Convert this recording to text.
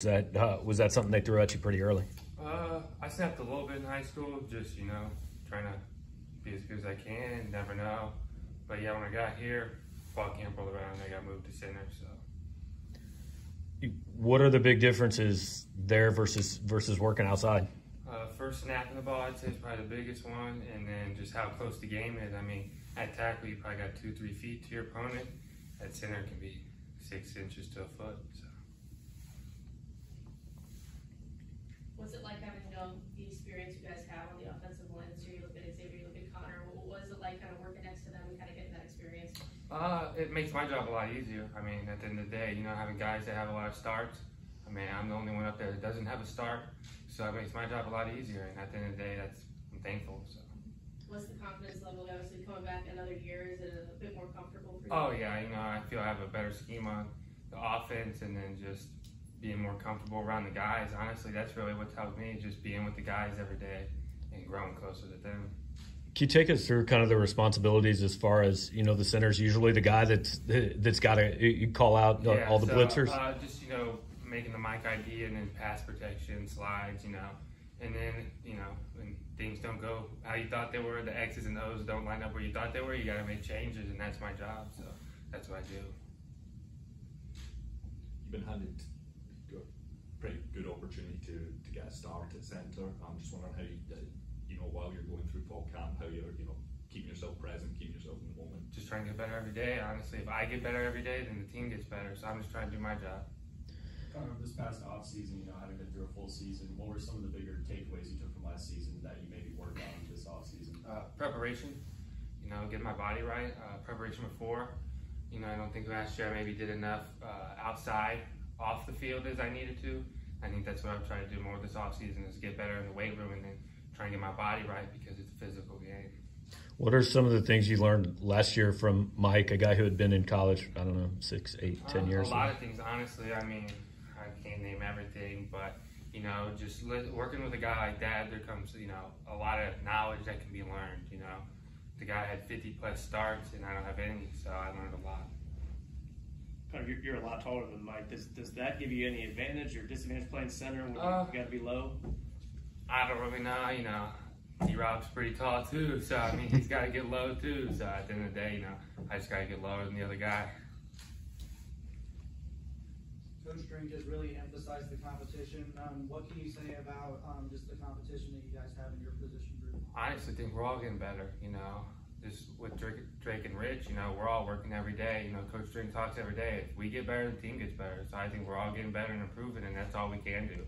that uh, was that something they threw at you pretty early? Uh, I snapped a little bit in high school, just you know, trying to be as good as I can. Never know, but yeah, when I got here, fall camp rolled around, I got moved to center. So, what are the big differences there versus versus working outside? uh, first snapping the ball, I'd say is probably the biggest one, and then just how close the game is. I mean, at tackle, you probably got two, three feet to your opponent. At center, it can be six inches to a foot. So. What's it like having, you know, the experience you guys have on the offensive line this year? You look at Xavier, you look at Connor. What what is it like kind of working next to them and kind of getting that experience? Uh, it makes my job a lot easier. I mean, at the end of the day, you know, having guys that have a lot of starts. I mean, I'm the only one up there that doesn't have a start, so it makes my job a lot easier. And at the end of the day, that's I'm thankful. So. What's the confidence level, obviously, coming back another year? Is it a bit more comfortable for you? Oh yeah, you know, I feel I have a better scheme on the offense, and then just being more comfortable around the guys. Honestly, that's really what's helped me, just being with the guys every day and growing closer to them. Can you take us through kind of the responsibilities as far as you know the center's usually the guy that's that's got to you call out Yeah, all the so, blitzers? Uh, just you know, making the Mike ID and then pass protection, slides, you know, and then you know when things don't go how you thought they were, the X's and O's don't line up where you thought they were, you got to make changes, and that's my job. So that's what I do. You've been handed a pretty good opportunity to, to get a start at centre. I'm just wondering how you, uh, you know, while you're going through fall camp, how you're, you know, keeping yourself present, keeping yourself in the moment. Just trying to get better every day. Honestly, if I get better every day, then the team gets better. So I'm just trying to do my job. Connor, this past off season, you know, having been through a full season, what were some of the bigger takeaways you took from last season that you maybe worked on this off season? Uh, preparation, you know, get my body right. Uh, preparation before, you know, I don't think last year I maybe did enough uh, outside, off the field as I needed to. I think that's what I'm trying to do more this off season is get better in the weight room and then try and get my body right because it's a physical game. What are some of the things you learned last year from Mike, a guy who had been in college? I don't know, six, eight, ten Uh, years. A lot of things, honestly. I mean, I can't name everything, but you know, just li- working with a guy like that, there comes you know a lot of knowledge that can be learned. You know, the guy had 50 plus starts, and I don't have any, so I learned a lot. You're, you're a lot taller than Mike. Does, does that give you any advantage or disadvantage playing center when Uh, you got to be low? I don't really know. You know, D Rob's pretty tall too, so I mean, he's got to get low too. So at the end of the day, you know, I just got to get lower than the other guy. Coach Drink has really emphasized the competition. Um, what can you say about um, just the competition that you guys have in your position group? I honestly think we're all getting better. You know, just with Drake, Drake and Rich, you know, we're all working every day. You know, Coach Drink talks every day. If we get better, the team gets better. So I think we're all getting better and improving, and that's all we can do.